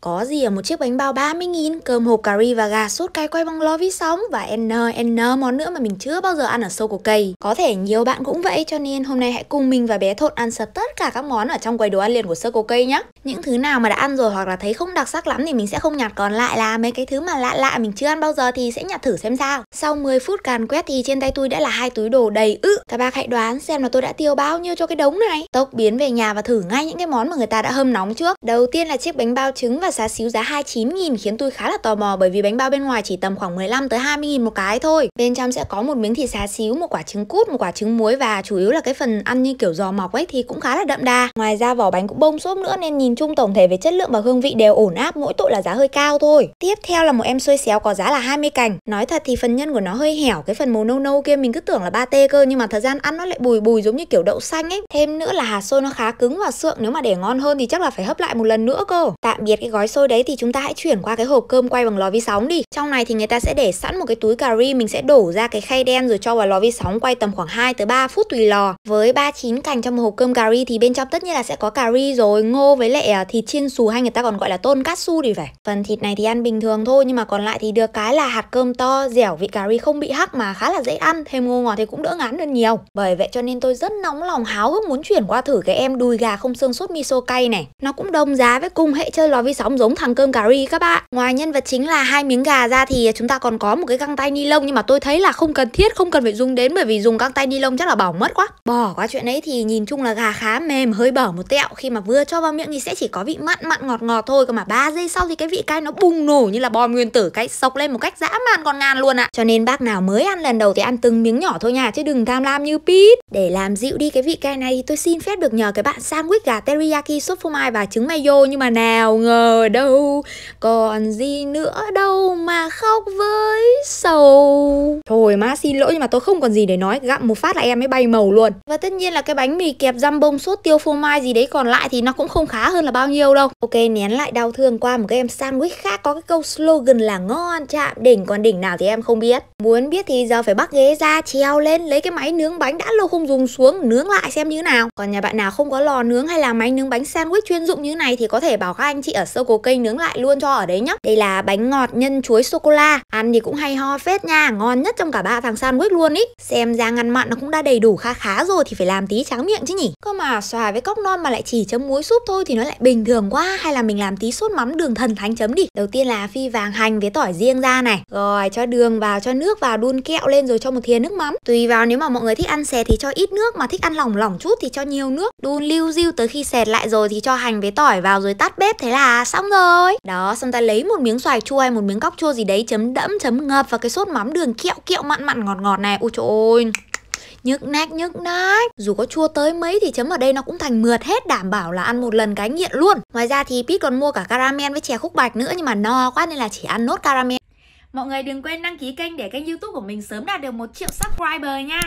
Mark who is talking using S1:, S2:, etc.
S1: Có gì ở một chiếc bánh bao 30.000, cơm hộp cà ri và gà sốt cay quay bằng lò vi sóng và n n món nữa mà mình chưa bao giờ ăn ở sâu của cây. Có thể nhiều bạn cũng vậy cho nên hôm nay hãy cùng mình và bé Thột ăn sập tất cả các món ở trong quầy đồ ăn liền của sơ cổ cây nhé. Những thứ nào mà đã ăn rồi hoặc là thấy không đặc sắc lắm thì mình sẽ không nhặt còn lại là mấy cái thứ mà lạ lạ mình chưa ăn bao giờ thì sẽ nhặt thử xem sao. Sau 10 phút càn quét thì trên tay tôi đã là hai túi đồ đầy ứ. Các bác hãy đoán xem là tôi đã tiêu bao nhiêu cho cái đống này. Tốc biến về nhà và thử ngay những cái món mà người ta đã hâm nóng trước. Đầu tiên là chiếc bánh bao trứng và xá xíu giá 29.000 khiến tôi khá là tò mò bởi vì bánh bao bên ngoài chỉ tầm khoảng 15 tới 20.000 một cái thôi. Bên trong sẽ có một miếng thịt xá xíu, một quả trứng cút, một quả trứng muối và chủ yếu là cái phần ăn như kiểu giò mọc ấy thì cũng khá là đậm đà. Ngoài ra vỏ bánh cũng bông xốp nữa nên nhìn chung tổng thể về chất lượng và hương vị đều ổn áp, mỗi tội là giá hơi cao thôi. Tiếp theo là một em xôi xéo có giá là 20 cành. Nói thật thì phần nhân của nó hơi hẻo, cái phần màu nâu nâu kia mình cứ tưởng là ba tê cơ nhưng mà thời gian ăn nó lại bùi bùi giống như kiểu đậu xanh ấy. Thêm nữa là hạt xôi nó khá cứng và sượng, nếu mà để ngon hơn thì chắc là phải hấp lại một lần nữa cơ. Tạm biệt cái gói xôi đấy thì chúng ta hãy chuyển qua cái hộp cơm quay bằng lò vi sóng đi Trong này thì người ta sẽ để sẵn một cái túi cà ri Mình sẽ đổ ra cái khay đen rồi cho vào lò vi sóng quay tầm khoảng 2 tới 3 phút tùy lò Với 39 cành trong một hộp cơm cà ri thì bên trong tất nhiên là sẽ có cà ri rồi Ngô với lại à, thịt chiên xù hay người ta còn gọi là tôn katsu thì phải. Phần thịt này thì ăn bình thường thôi nhưng mà còn lại thì được cái là hạt cơm to, dẻo, vị cà ri không bị hắc mà khá là dễ ăn. Thêm ngô ngọt thì cũng đỡ ngán hơn nhiều. Bởi vậy cho nên tôi rất nóng lòng háo hức muốn chuyển qua thử cái em đùi gà không xương sốt miso cay này. Nó cũng đồng giá với cùng hệ chơi lò vi sóng giống thằng cơm cà ri các bạn. Ngoài nhân vật chính là hai miếng gà ra thì chúng ta còn có một cái găng tay ni lông nhưng mà tôi thấy là không cần thiết không cần phải dùng đến bởi vì dùng găng tay ni lông chắc là bỏng mất quá. Bỏ qua chuyện ấy thì nhìn chung là gà khá mềm hơi bở một tẹo. Khi mà vừa cho vào miệng thì sẽ chỉ có vị mặn mặn ngọt ngọt thôi còn mà 3 giây sau thì cái vị cay nó bùng nổ như là bom nguyên tử, cái sộc lên một cách dã man còn ngàn luôn ạ à. cho nên bác nào mới ăn lần đầu thì ăn từng miếng nhỏ thôi nha, chứ đừng tham lam như pít. để làm dịu đi cái vị cay này thì tôi xin phép được nhờ cái bạn sandwich gà teriyaki sốt phô mai và trứng mayo, nhưng mà nào ngờ đâu, còn gì nữa đâu mà khóc với sầu Thôi má, xin lỗi nhưng mà tôi không còn gì để nói, Gặm một phát là em mới bay màu luôn Và tất nhiên là cái bánh mì kẹp răm bông sốt tiêu phô mai gì đấy còn lại thì nó cũng không khá hơn là bao nhiêu đâu. Ok, nén lại đau thương qua một cái em sandwich khác có cái câu slogan là ngon chạm đỉnh, Còn đỉnh nào thì em không biết. Muốn biết thì giờ phải bắt ghế ra treo lên, lấy cái máy nướng bánh đã lâu không dùng xuống, nướng lại xem như thế nào. Còn nhà bạn nào không có lò nướng hay là máy nướng bánh sandwich chuyên dụng như này thì có thể bảo các anh chị ở sơ K nướng lại luôn cho ở đấy nhá. Đây là bánh ngọt nhân chuối sô cô la Ăn thì cũng hay ho phết nha, Ngon nhất trong cả ba thằng sandwich luôn ý. Xem ra ngăn mặn nó cũng đã đầy đủ khá khá rồi Thì phải làm tí tráng miệng chứ nhỉ. Cơ mà xoài với cốc non mà lại chỉ chấm muối súp thôi Thì nó lại bình thường quá, Hay là mình làm tí sốt mắm đường thần thánh chấm đi. Đầu tiên là phi vàng hành với tỏi riêng ra này. Rồi, cho đường vào, cho nước vào, đun kẹo lên rồi cho một thìa nước mắm. Tùy vào nếu mà mọi người thích ăn xè thì cho ít nước, Mà thích ăn lỏng lỏng chút thì cho nhiều nước. Đun lưu diêu tới khi sệt lại rồi thì cho hành với tỏi vào rồi tắt bếp, Thế là xong rồi. Đó, xong ta lấy một miếng xoài chua hay một miếng cóc chua gì đấy, chấm đẫm, chấm ngập vào cái sốt mắm đường kẹo kẹo mặn mặn ngọt ngọt này. Ui trời ơi nhức nách nhức nách. Dù có chua tới mấy thì chấm ở đây nó cũng thành mượt hết, đảm bảo là ăn một lần cái nghiện luôn. Ngoài ra thì Pete còn mua cả caramel với chè khúc bạch nữa nhưng mà no quá nên là chỉ ăn nốt caramel.
S2: Mọi người đừng quên đăng ký kênh để kênh youtube của mình sớm đạt được một triệu subscriber nha.